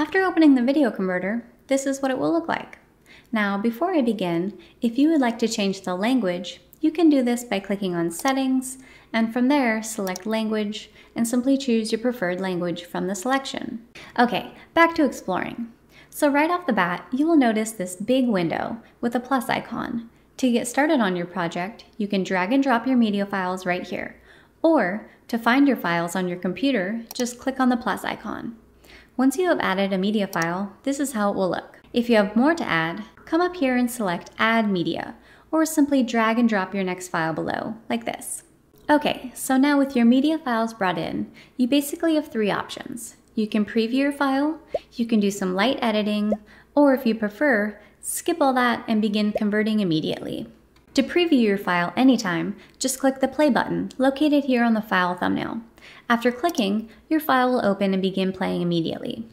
After opening the video converter, this is what it will look like. Now, before I begin, if you would like to change the language, you can do this by clicking on Settings, and from there, select Language, and simply choose your preferred language from the selection. Okay, back to exploring. So right off the bat, you will notice this big window with a plus icon. To get started on your project, you can drag and drop your media files right here. Or, to find your files on your computer, just click on the plus icon. Once you have added a media file, this is how it will look. If you have more to add, come up here and select Add Media, or simply drag and drop your next file below, like this. Okay, so now with your media files brought in, you basically have three options. You can preview your file, you can do some light editing, or if you prefer, skip all that and begin converting immediately. To preview your file anytime, just click the play button located here on the file thumbnail. After clicking, your file will open and begin playing immediately.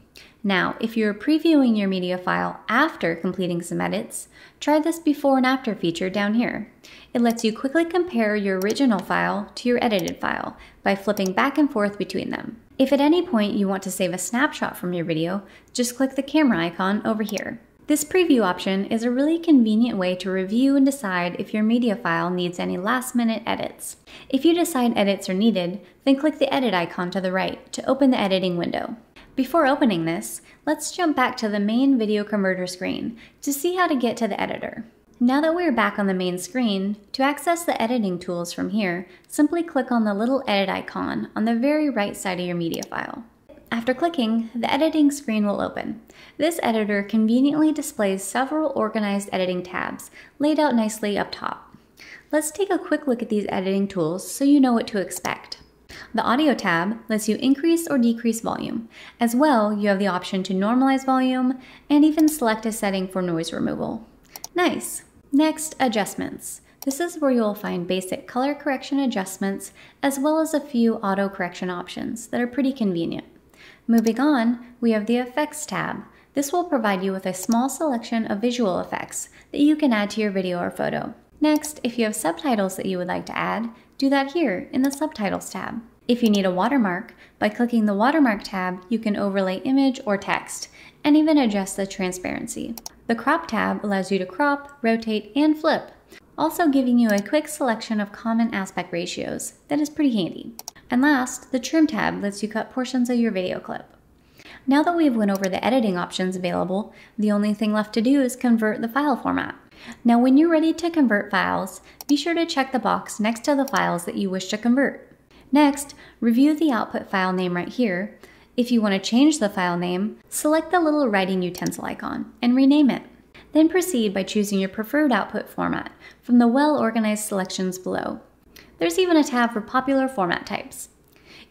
Now, if you're previewing your media file after completing some edits, try this before and after feature down here. It lets you quickly compare your original file to your edited file by flipping back and forth between them. If at any point you want to save a snapshot from your video, just click the camera icon over here. This preview option is a really convenient way to review and decide if your media file needs any last minute edits. If you decide edits are needed, then click the edit icon to the right to open the editing window. Before opening this, let's jump back to the main video converter screen to see how to get to the editor. Now that we're back on the main screen, to access the editing tools from here, simply click on the little edit icon on the very right side of your media file. After clicking, the editing screen will open. This editor conveniently displays several organized editing tabs laid out nicely up top. Let's take a quick look at these editing tools so you know what to expect. The Audio tab lets you increase or decrease volume. As well, you have the option to normalize volume and even select a setting for noise removal. Nice! Next, Adjustments. This is where you'll find basic color correction adjustments as well as a few auto correction options that are pretty convenient. Moving on, we have the Effects tab. This will provide you with a small selection of visual effects that you can add to your video or photo. Next, if you have subtitles that you would like to add, do that here in the Subtitles tab. If you need a watermark, by clicking the Watermark tab, you can overlay image or text, and even adjust the transparency. The Crop tab allows you to crop, rotate, and flip, also giving you a quick selection of common aspect ratios that is pretty handy. And last, the Trim tab lets you cut portions of your video clip. Now that we've went over the editing options available, the only thing left to do is convert the file format. Now when you're ready to convert files, be sure to check the box next to the files that you wish to convert. Next, review the output file name right here. If you want to change the file name, select the little writing utensil icon and rename it. Then proceed by choosing your preferred output format from the well-organized selections below. There's even a tab for popular format types.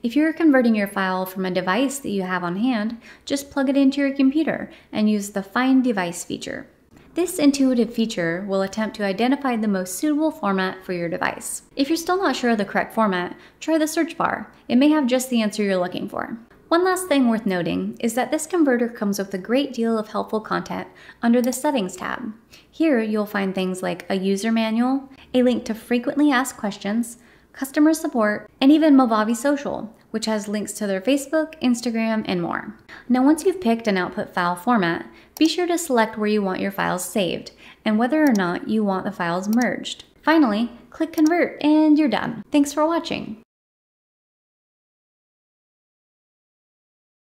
If you're converting your file from a device that you have on hand, just plug it into your computer and use the Find Device feature. This intuitive feature will attempt to identify the most suitable format for your device. If you're still not sure of the correct format, try the search bar. It may have just the answer you're looking for. One last thing worth noting is that this converter comes with a great deal of helpful content under the Settings tab. Here you'll find things like a user manual, a link to frequently asked questions, customer support, and even Movavi Social, which has links to their Facebook, Instagram, and more. Now once you've picked an output file format, be sure to select where you want your files saved and whether or not you want the files merged. Finally, click Convert and you're done. Thanks for watching.